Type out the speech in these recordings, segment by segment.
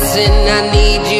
listen, I need you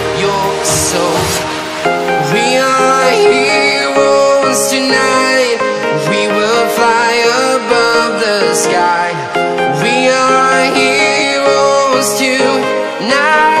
heroes tonight. Yeah.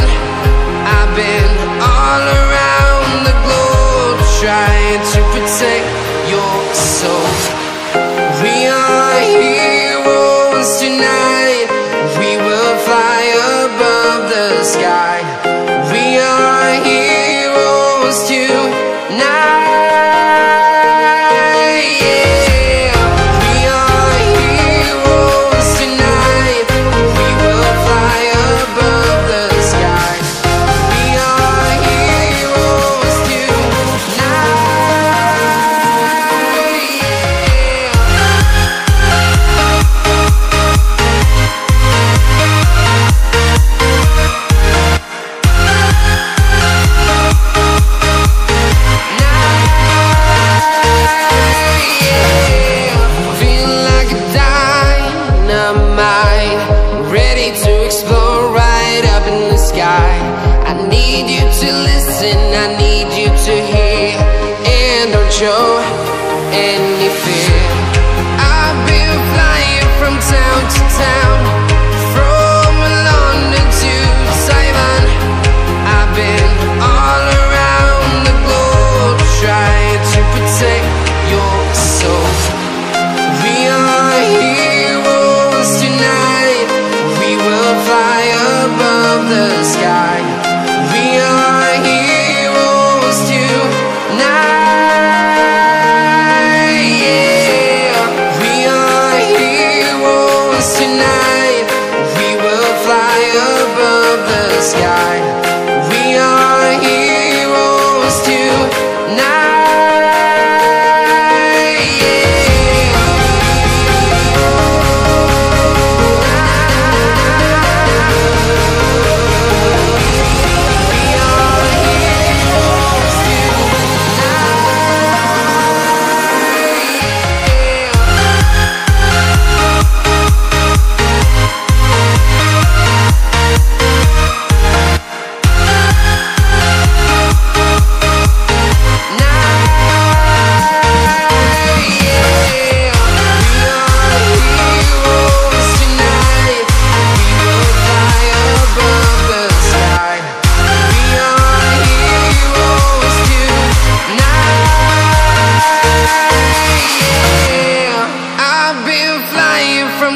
Protect your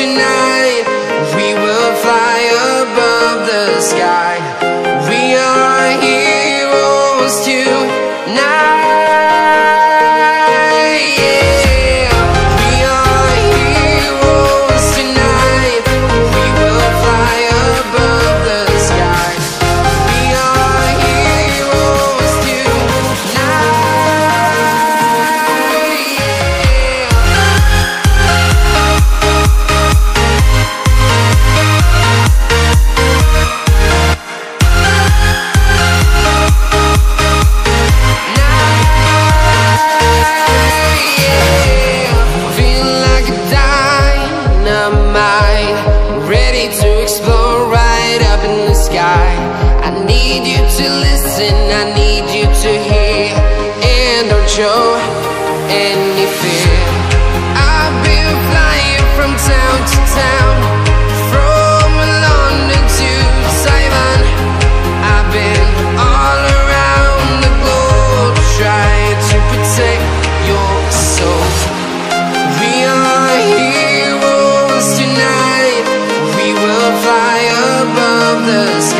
tonight. show any fear. I've been flying from town to town, from London to Taiwan. I've been all around the globe trying to protect your soul. We are heroes tonight. We will fly above the sky.